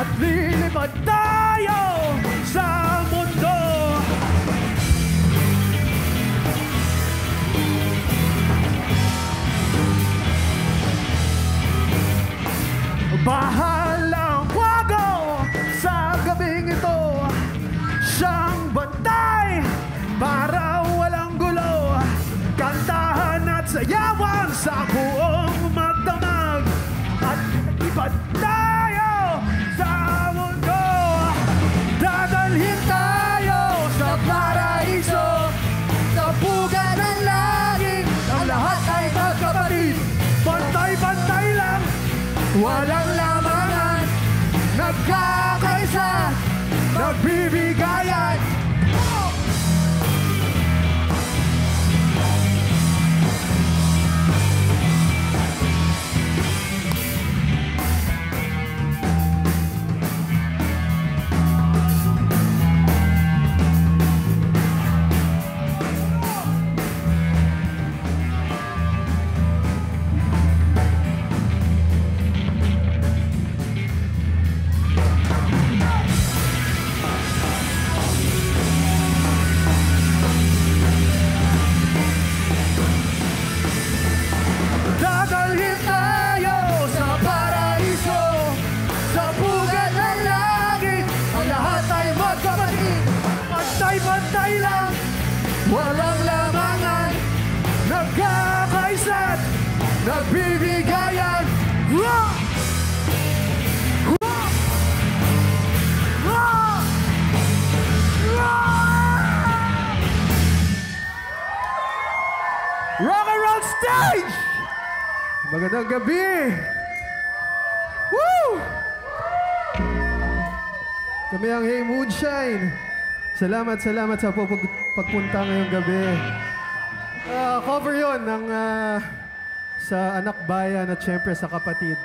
At lilipad tayo sa mundo. Bahalang wago sa gabing ito Siyang bantay. Para walang gulo Kantahan at sayawan sa buong magdamag. At ibad Walang lamangan Nagkakaisa Nagbibigayan Walang lamangan Nagkakaisa't Nagbibigayan Rock! Rock! Rock! Rock! Rock and Roll Stage! Magandang gabi! Woo! Kami ang Hey Moonshine. Salamat, salamat sa pupag- pagpunta ngayong gabi. Ah, cover yon ng ah, sa anak bayan at syempre sa kapatid.